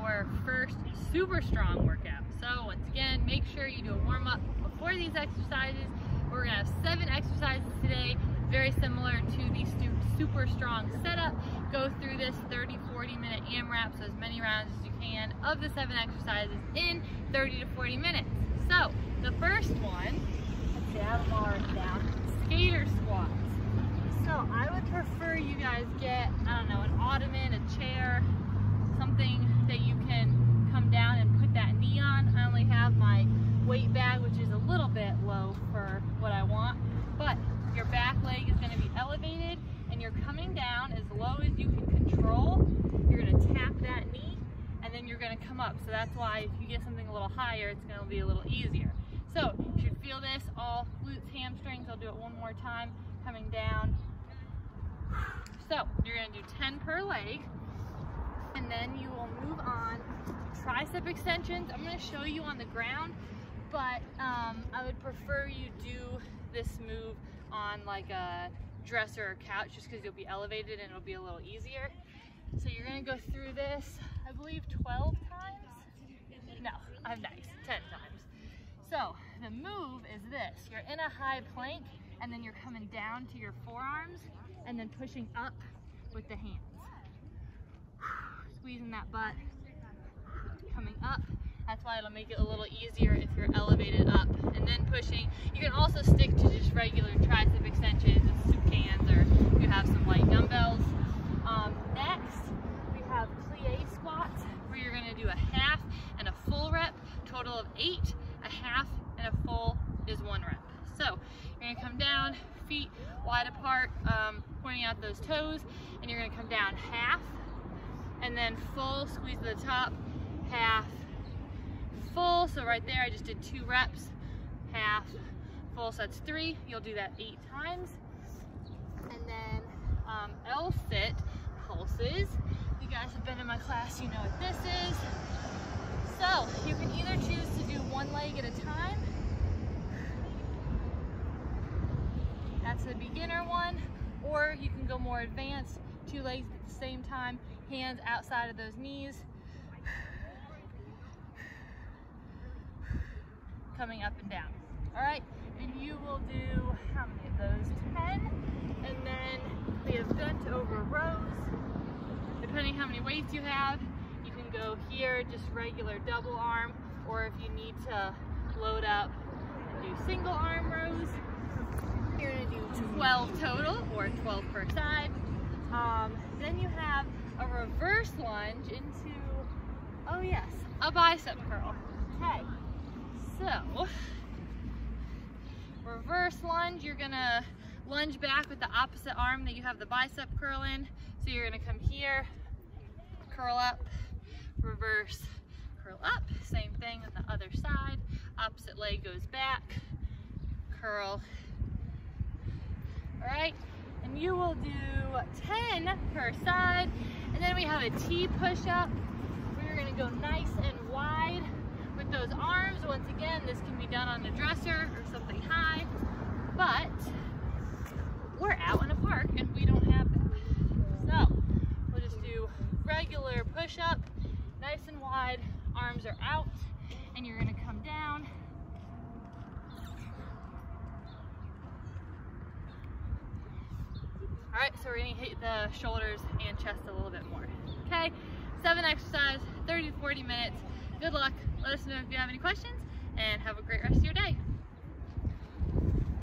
your first super strong workout. So once again, make sure you do a warm up before these exercises. We're gonna have seven exercises today, very similar to the super strong setup. Go through this 30, 40 minute AMRAP, so as many rounds as you can of the seven exercises in 30 to 40 minutes. So the first one, let's see, I have them down, skater squats. So I would prefer you guys get, I don't know, an ottoman, a chair, something that you can come down and put that knee on. I only have my weight bag, which is a little bit low for what I want, but your back leg is gonna be elevated and you're coming down as low as you can control. You're gonna tap that knee and then you're gonna come up. So that's why if you get something a little higher, it's gonna be a little easier. So you should feel this all glutes, hamstrings. I'll do it one more time, coming down, so you're gonna do 10 per leg and then you will move on tricep extensions. I'm gonna show you on the ground, but um, I would prefer you do this move on like a dresser or couch just because you'll be elevated and it'll be a little easier. So you're gonna go through this, I believe 12 times? No, I'm nice, 10 times. So the move is this, you're in a high plank and then you're coming down to your forearms and then pushing up with the hands. Squeezing that butt, coming up. That's why it'll make it a little easier if you're elevated up and then pushing. You can also stick to just regular tricep extensions with soup cans or you have some light dumbbells. Um, next, we have plie squats where you're gonna do a half and a full rep, total of eight, a half and a full is one rep. So you're gonna come down, feet wide apart, um, pointing out those toes, and you're gonna come down half, and then full, squeeze to the top, half, full. So right there, I just did two reps, half, full, so that's three. You'll do that eight times. And then um, L-sit pulses. You guys have been in my class, you know what this is. So you can either choose to do one leg at a time, That's the beginner one, or you can go more advanced, two legs at the same time, hands outside of those knees. Coming up and down. All right, and you will do how many of those? 10. And then we have bent over rows. Depending how many weights you have, you can go here, just regular double arm, or if you need to load up and do single arm rows, you're gonna do 12 total, or 12 per side. Um, then you have a reverse lunge into, oh yes, a bicep curl. Okay, so reverse lunge, you're gonna lunge back with the opposite arm that you have the bicep curl in. So you're gonna come here, curl up, reverse, curl up. Same thing on the other side. Opposite leg goes back, curl, all right? And you will do 10 per side. And then we have a T push-up. We're gonna go nice and wide with those arms. Once again, this can be done on a dresser or something high, but we're out in a park and we don't have that. So we'll just do regular push-up, nice and wide, arms are out, and you're gonna come down All right, so we're gonna hit the shoulders and chest a little bit more. Okay, seven exercise, 30 to 40 minutes. Good luck. Let us know if you have any questions and have a great rest of your day.